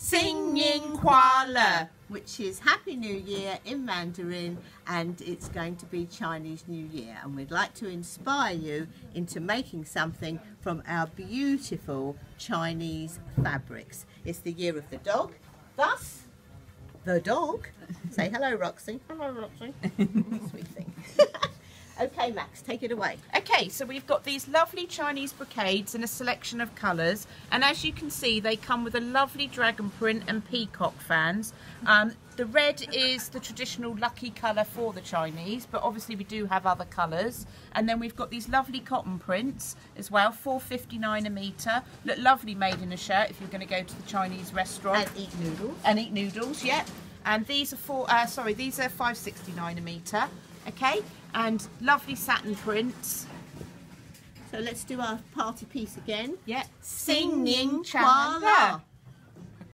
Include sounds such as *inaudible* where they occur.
Xin nian kuai le, which is Happy New Year in Mandarin and it's going to be Chinese New Year and we'd like to inspire you into making something from our beautiful Chinese fabrics. It's the year of the dog, thus the dog. *laughs* Say hello Roxy. Hello Roxy. *laughs* Okay, Max, take it away. Okay, so we've got these lovely Chinese brocades in a selection of colours, and as you can see, they come with a lovely dragon print and peacock fans. Um, the red is the traditional lucky colour for the Chinese, but obviously we do have other colours. And then we've got these lovely cotton prints as well, 4.59 a metre. Look lovely made in a shirt if you're going to go to the Chinese restaurant. And eat noodles. And eat noodles, yeah. And these are four, uh, sorry, these are 5.69 a metre okay? And lovely satin prints. So let's do our party piece again. Yeah. Xin nian kuai le